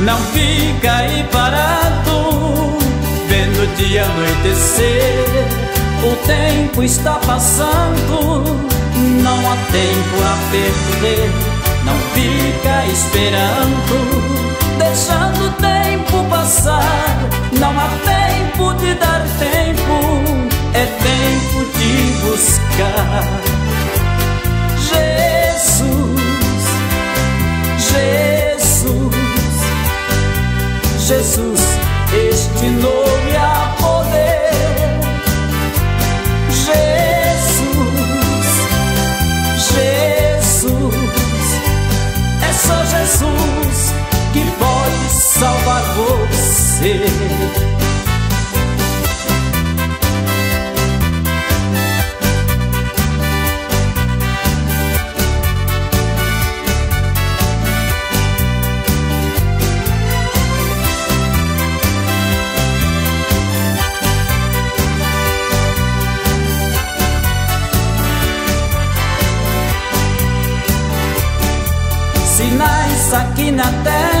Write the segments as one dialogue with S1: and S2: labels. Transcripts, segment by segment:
S1: Não fica aí parado, vendo o dia anoitecer. O tempo está passando, não há tempo a perder. Não fica esperando, deixando sinais aqui na terra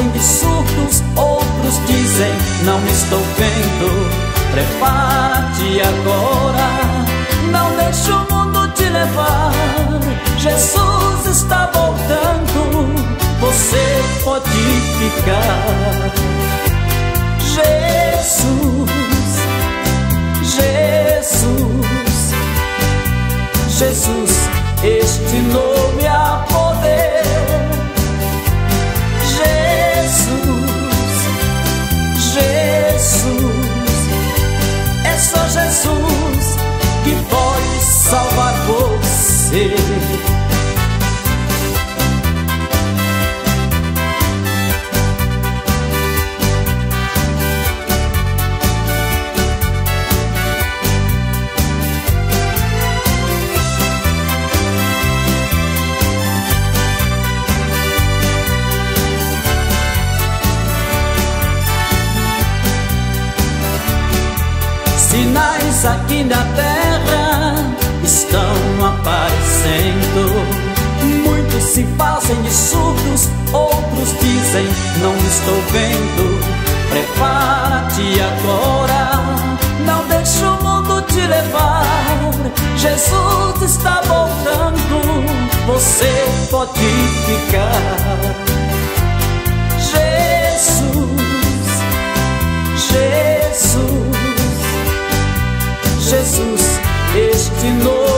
S1: fazem de surdos, outros dizem: Não estou vendo. Prepara-te agora, não deixe o mundo te levar. Jesus está voltando, você pode ficar. Sinais aqui na terra estão aparecendo. Muitos se fazem de surdos, outros dizem: Não estou vendo. Prepara-te agora, não deixe o mundo te levar. Jesus está voltando, você pode ficar. este novo.